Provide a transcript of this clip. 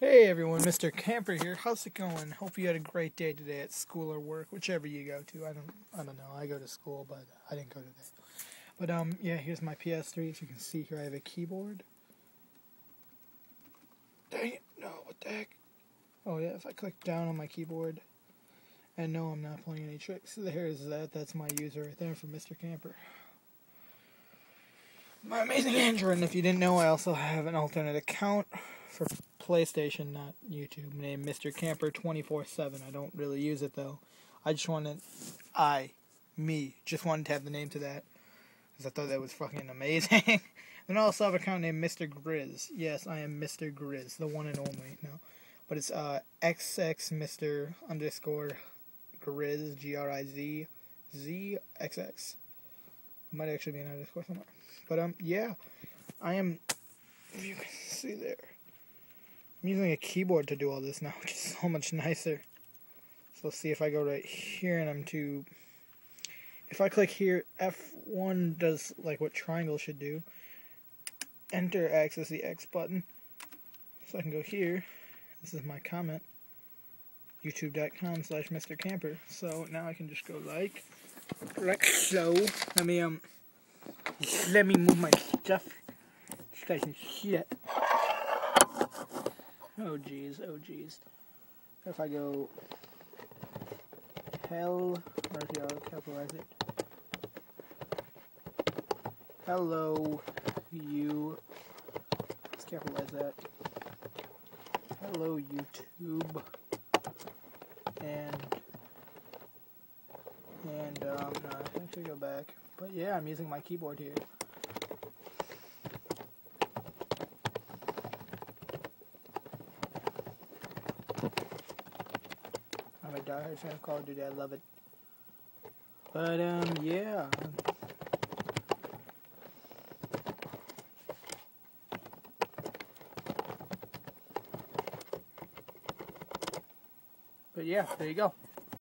Hey everyone, Mr. Camper here. How's it going? Hope you had a great day today at school or work, whichever you go to. I don't, I don't know. I go to school, but I didn't go to today. But um, yeah, here's my PS3. As you can see here, I have a keyboard. Dang it! No, what the heck? Oh yeah, if I click down on my keyboard, and no, I'm not playing any tricks. There is that. That's my user right there for Mr. Camper. My amazing Android. And if you didn't know, I also have an alternate account for PlayStation, not YouTube, named Mr. Camper 24 7. I don't really use it though. I just wanted, I, me, just wanted to have the name to that. Because I thought that was fucking amazing. then I also have an account named Mr. Grizz. Yes, I am Mr. Grizz, the one and only. No. But it's uh, XX Mr. underscore Grizz, G R I Z Z X X. Might actually be an underscore somewhere. But um, yeah, I am. If you can see there, I'm using a keyboard to do all this now, which is so much nicer. So let's see if I go right here and I'm to. If I click here, F1 does like what triangle should do. Enter X is the X button. So I can go here. This is my comment. YouTube.com slash Mr. Camper. So now I can just go like, like so. Let me, um, let me move my stuff. so I can see shit. Oh jeez, oh jeez. If I go hell, or if y'all capitalize it. Hello, you. Let's capitalize that. Hello, YouTube. And, and, um, I should go back. But yeah, I'm using my keyboard here. I'm a diehard fan Call of Duty. I love it. But um, yeah. But yeah, there you go.